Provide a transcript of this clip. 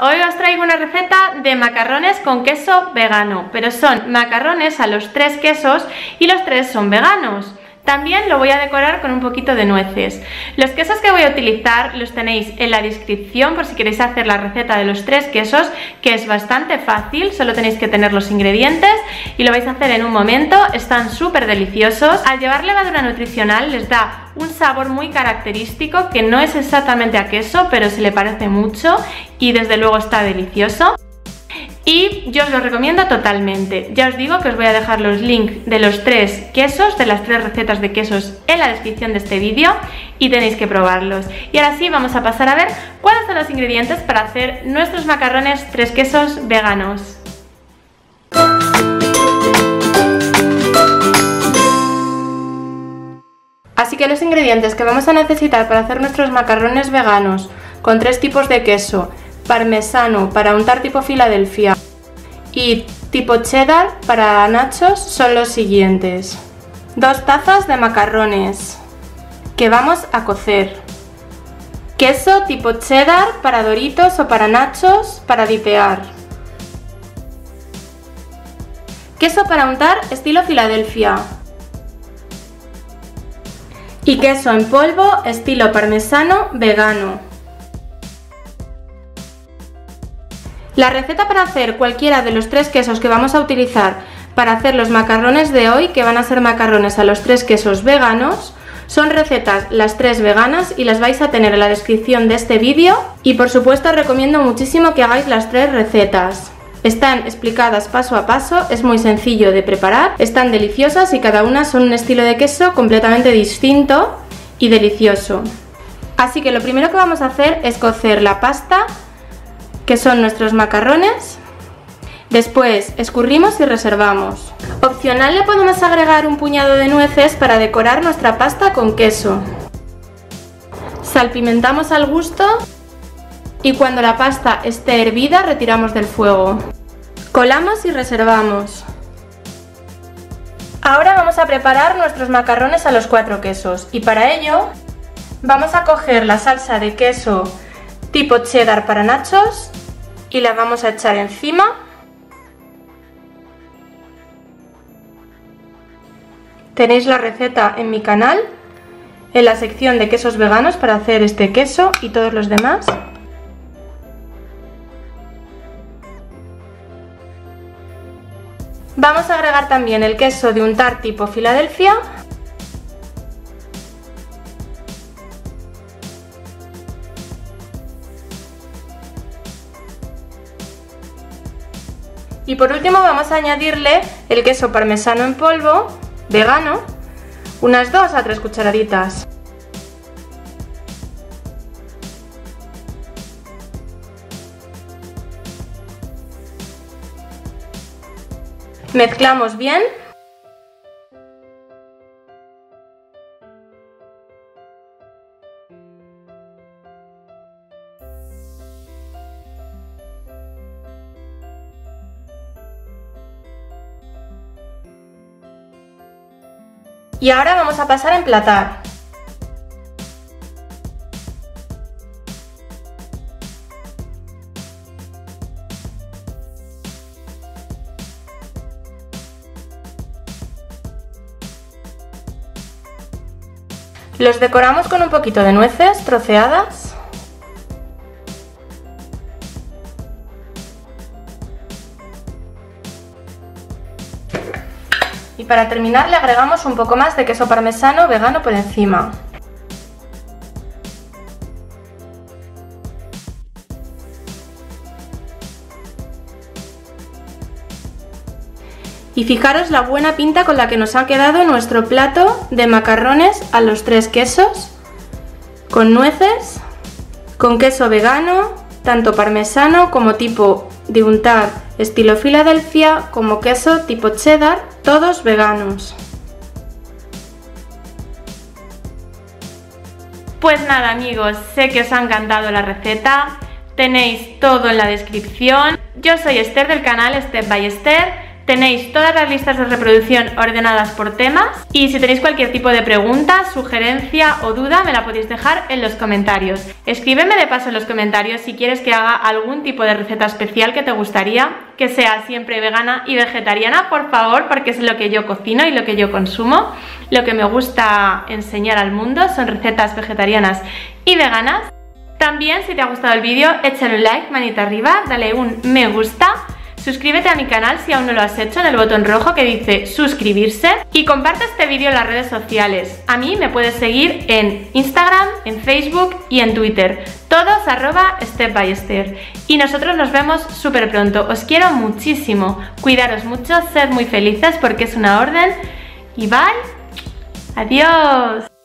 hoy os traigo una receta de macarrones con queso vegano, pero son macarrones a los tres quesos y los tres son veganos. También lo voy a decorar con un poquito de nueces. Los quesos que voy a utilizar los tenéis en la descripción por si queréis hacer la receta de los tres quesos, que es bastante fácil, solo tenéis que tener los ingredientes y lo vais a hacer en un momento, están súper deliciosos. Al llevar levadura nutricional les da un sabor muy característico que no es exactamente a queso, pero se le parece mucho y desde luego está delicioso y yo os lo recomiendo totalmente. Ya os digo que os voy a dejar los links de los tres quesos, de las tres recetas de quesos en la descripción de este vídeo y tenéis que probarlos. Y ahora sí vamos a pasar a ver cuáles son los ingredientes para hacer nuestros macarrones tres quesos veganos. Así que los ingredientes que vamos a necesitar para hacer nuestros macarrones veganos con tres tipos de queso parmesano para untar tipo Filadelfia y tipo cheddar para nachos son los siguientes. Dos tazas de macarrones que vamos a cocer. Queso tipo cheddar para doritos o para nachos para dipear. Queso para untar estilo Filadelfia. Y queso en polvo estilo parmesano vegano. La receta para hacer cualquiera de los tres quesos que vamos a utilizar para hacer los macarrones de hoy, que van a ser macarrones a los tres quesos veganos, son recetas las tres veganas y las vais a tener en la descripción de este vídeo y por supuesto os recomiendo muchísimo que hagáis las tres recetas. Están explicadas paso a paso, es muy sencillo de preparar, están deliciosas y cada una son un estilo de queso completamente distinto y delicioso. Así que lo primero que vamos a hacer es cocer la pasta que son nuestros macarrones. Después escurrimos y reservamos. Opcional le podemos agregar un puñado de nueces para decorar nuestra pasta con queso. Salpimentamos al gusto y cuando la pasta esté hervida retiramos del fuego. Colamos y reservamos. Ahora vamos a preparar nuestros macarrones a los cuatro quesos y para ello vamos a coger la salsa de queso tipo cheddar para nachos y la vamos a echar encima. Tenéis la receta en mi canal, en la sección de quesos veganos para hacer este queso y todos los demás. Vamos a agregar también el queso de untar tipo Filadelfia Y por último vamos a añadirle el queso parmesano en polvo, vegano, unas 2 a 3 cucharaditas. Mezclamos bien Y ahora vamos a pasar a emplatar. Los decoramos con un poquito de nueces troceadas Y para terminar le agregamos un poco más de queso parmesano vegano por encima. Y fijaros la buena pinta con la que nos ha quedado nuestro plato de macarrones a los tres quesos, con nueces, con queso vegano, tanto parmesano como tipo de untar estilo Filadelfia, como queso tipo cheddar, todos veganos. Pues nada amigos, sé que os ha encantado la receta, tenéis todo en la descripción. Yo soy Esther del canal Step by Esther, Tenéis todas las listas de reproducción ordenadas por temas y si tenéis cualquier tipo de pregunta, sugerencia o duda me la podéis dejar en los comentarios. Escríbeme de paso en los comentarios si quieres que haga algún tipo de receta especial que te gustaría, que sea siempre vegana y vegetariana, por favor, porque es lo que yo cocino y lo que yo consumo. Lo que me gusta enseñar al mundo son recetas vegetarianas y veganas. También si te ha gustado el vídeo, échale un like, manita arriba, dale un me gusta Suscríbete a mi canal si aún no lo has hecho en el botón rojo que dice suscribirse y comparte este vídeo en las redes sociales. A mí me puedes seguir en Instagram, en Facebook y en Twitter, todos arroba step by. Y nosotros nos vemos súper pronto. Os quiero muchísimo. Cuidaros mucho, sed muy felices porque es una orden. Y bye. Adiós.